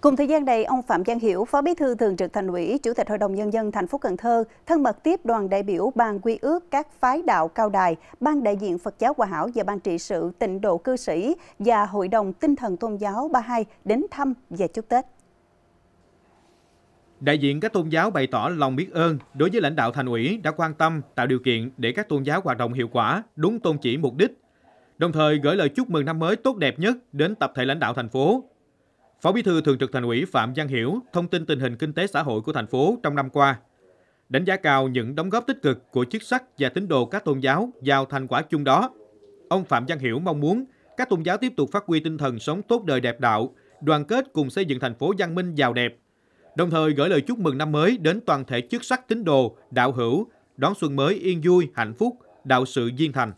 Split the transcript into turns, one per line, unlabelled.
Cùng thời gian này, ông Phạm Giang Hiểu, Phó Bí thư Thường trực Thành ủy, Chủ tịch Hội đồng nhân dân thành phố Cần Thơ thân mật tiếp đoàn đại biểu ban quy ước các phái đạo cao đài, ban đại diện Phật giáo Hòa Hảo và ban trị sự tịnh độ cư sĩ và Hội đồng tinh thần tôn giáo 32 đến thăm và chúc Tết.
Đại diện các tôn giáo bày tỏ lòng biết ơn đối với lãnh đạo thành ủy đã quan tâm tạo điều kiện để các tôn giáo hoạt động hiệu quả, đúng tôn chỉ mục đích. Đồng thời gửi lời chúc mừng năm mới tốt đẹp nhất đến tập thể lãnh đạo thành phố, Phó Bí thư Thường trực Thành ủy Phạm Văn Hiểu thông tin tình hình kinh tế xã hội của thành phố trong năm qua. Đánh giá cao những đóng góp tích cực của chức sắc và tín đồ các tôn giáo vào thành quả chung đó. Ông Phạm Văn Hiểu mong muốn các tôn giáo tiếp tục phát huy tinh thần sống tốt đời đẹp đạo, đoàn kết cùng xây dựng thành phố văn minh giàu đẹp. Đồng thời gửi lời chúc mừng năm mới đến toàn thể chức sắc tín đồ, đạo hữu, đón xuân mới yên vui, hạnh phúc, đạo sự viên thành.